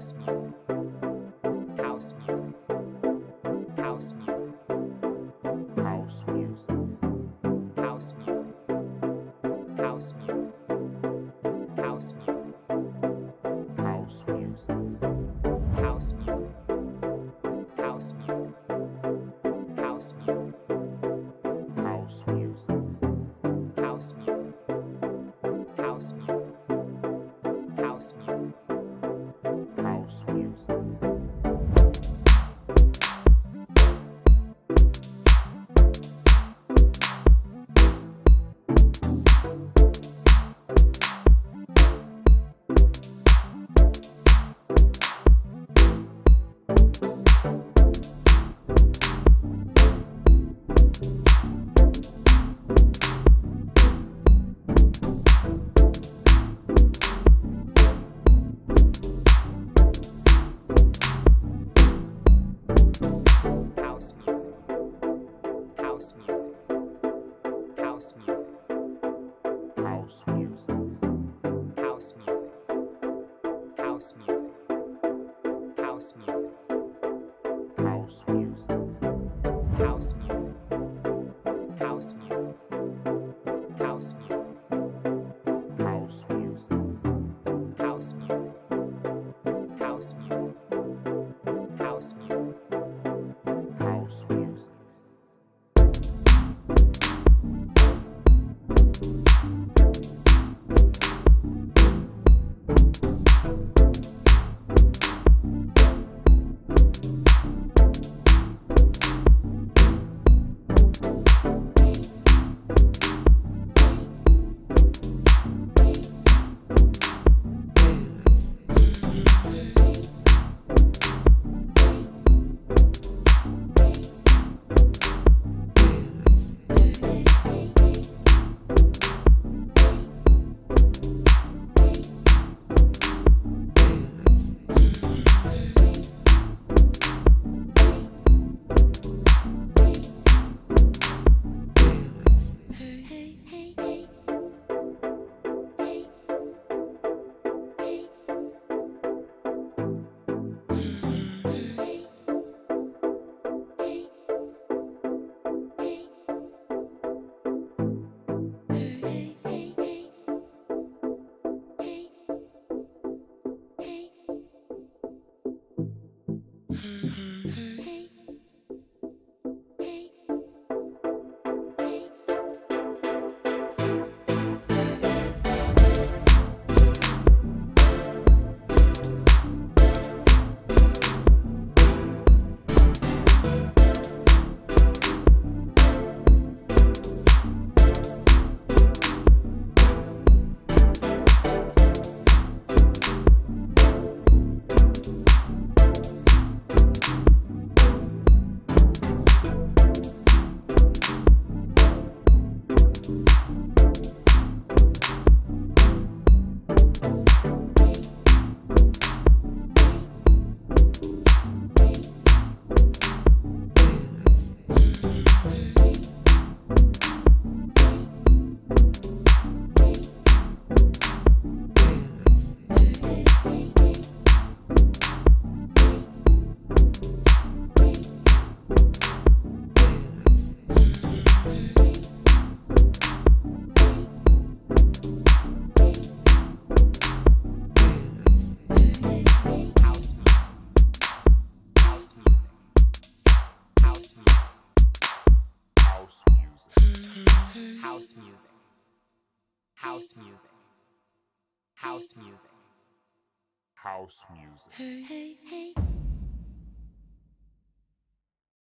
House music. House music. House music. House music. House music. House music. House music. House music. House music. House music. House music. House music. House music. House music. Mm-hmm. Bye. House music. House music. House music. House music. Hey, hey, hey.